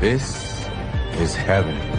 This is heaven.